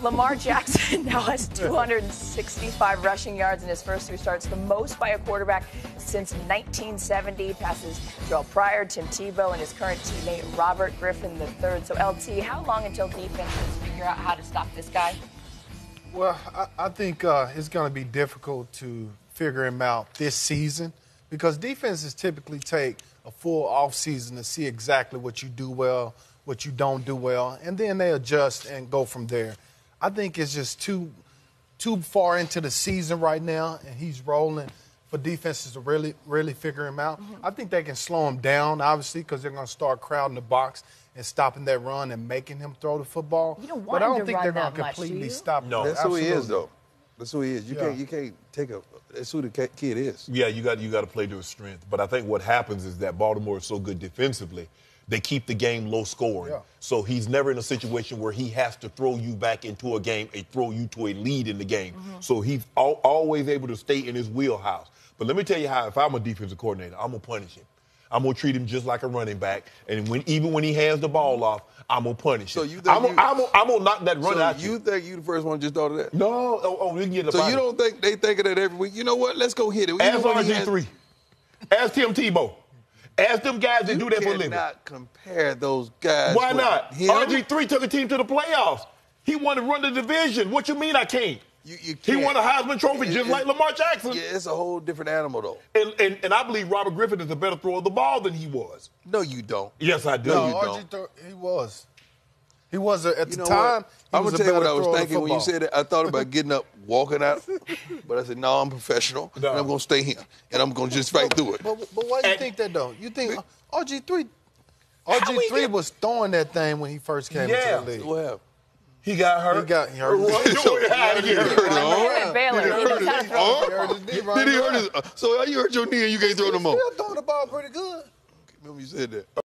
Lamar Jackson now has 265 rushing yards in his first three starts, the most by a quarterback since 1970. Passes Joel Pryor, Tim Tebow, and his current teammate Robert Griffin III. So, LT, how long until defenses figure out how to stop this guy? Well, I, I think uh, it's going to be difficult to figure him out this season because defenses typically take a full offseason to see exactly what you do well, what you don't do well, and then they adjust and go from there. I think it's just too too far into the season right now, and he's rolling for defenses to really really figure him out. Mm-hmm. I think they can slow him down, obviously, because they're going to start crowding the box and stopping that run and making him throw the football. You don't but I don't think they're going to completely stop. No, that's Absolutely. who he is, though. That's who he is. You yeah. can't you can't take a. That's who the kid is. Yeah, you got you got to play to his strength. But I think what happens is that Baltimore is so good defensively they keep the game low scoring. Yeah. So he's never in a situation where he has to throw you back into a game and throw you to a lead in the game. Mm-hmm. So he's al- always able to stay in his wheelhouse. But let me tell you how, if I'm a defensive coordinator, I'm going to punish him. I'm gonna treat him just like a running back, and when even when he hands the ball off, I'm gonna punish him. So you think I'm, you, gonna, I'm, gonna, I'm gonna knock that run so out. You, you think you the first one just thought of that? No, oh, oh we can get the. So you don't think they think of that every week? You know what? Let's go hit it. Ask RG three. Ask Tim Tebow. Ask them guys that do that for a living. cannot compare those guys. Why not? RG3 took a team to the playoffs. He won to run the division. What you mean I can't? You, you he won a Heisman Trophy it, just it, like Lamar Jackson. Yeah, it's a whole different animal, though. And, and, and I believe Robert Griffin is a better thrower of the ball than he was. No, you don't. Yes, I do. No, you RG, don't. he was. He was a, at you the time. I'm gonna tell you what I was thinking when you said it. I thought about getting up, walking out, but I said, "No, I'm professional, no. and I'm gonna stay here, and I'm gonna just fight through it." But, but why do you and, think that though? You think uh, RG three, RG three was throwing that thing when he first came yeah. into the league. Well, he got hurt. He got he hurt. so, yeah, he hurt his arm. Did he hurt his arm? Did he hurt his? So you hurt your knee and you can't throw no more. Still throwing the ball pretty good. Remember you said that.